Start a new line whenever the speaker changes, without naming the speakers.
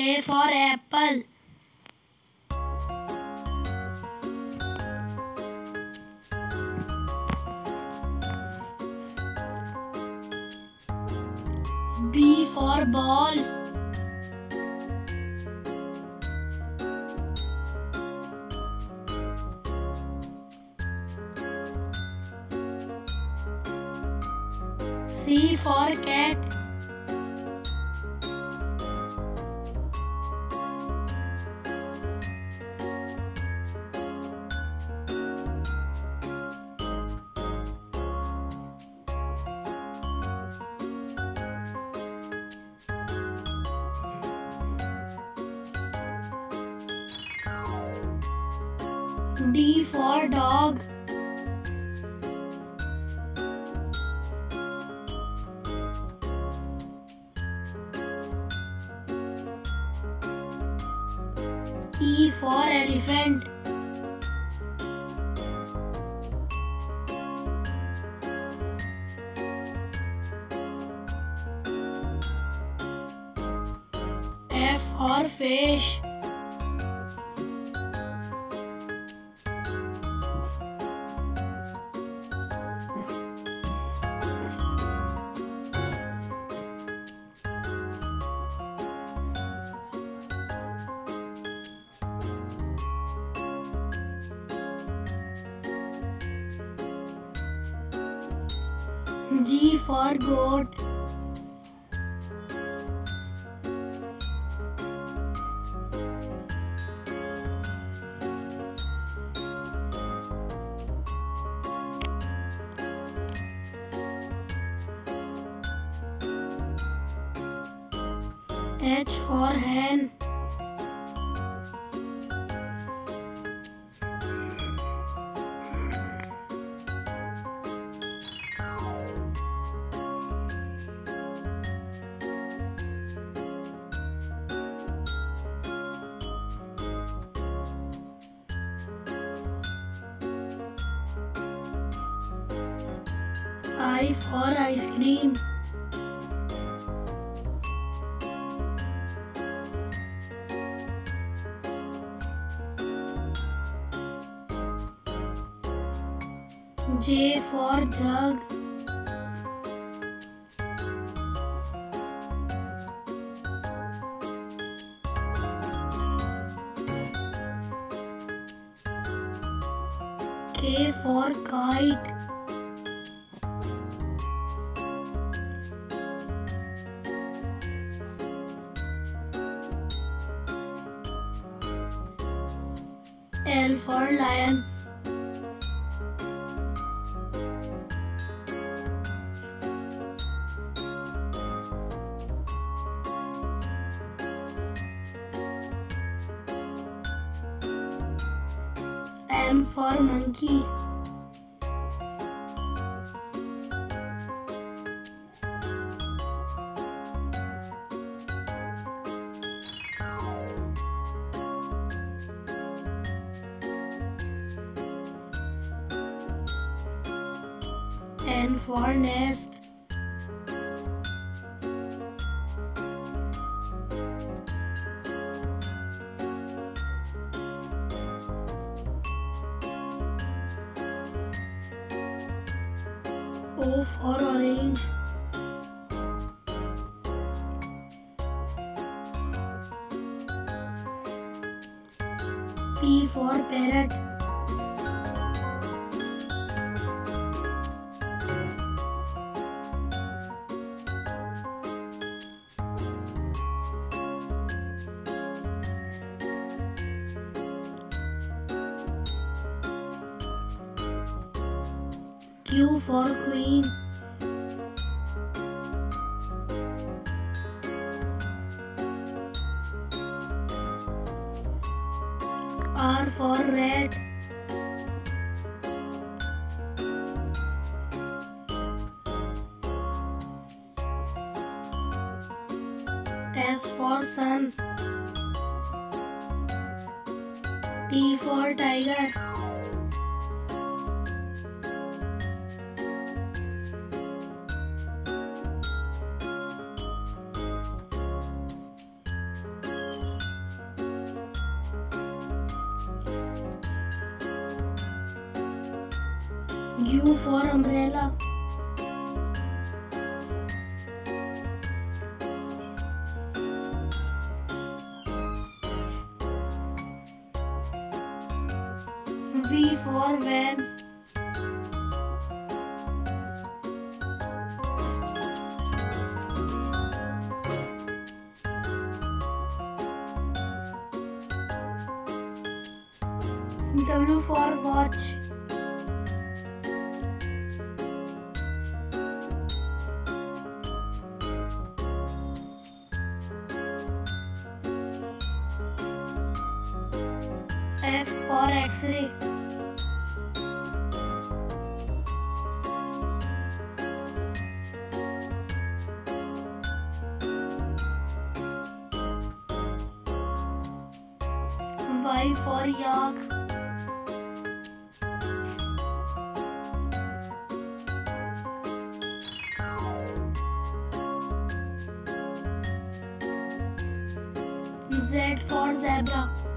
A for apple. B for ball. C for cat. D for dog. E for elephant. F for fish. G for goat. H for hen. I for ice cream. J for jug. K for kite. L for lion. M for monkey. N for nest. O for orange. P for parrot. Q for queen. R for red. S for sun. T for tiger. U for umbrella. V for van. W for watch. X for X-ray. Y for yak. Z for zebra.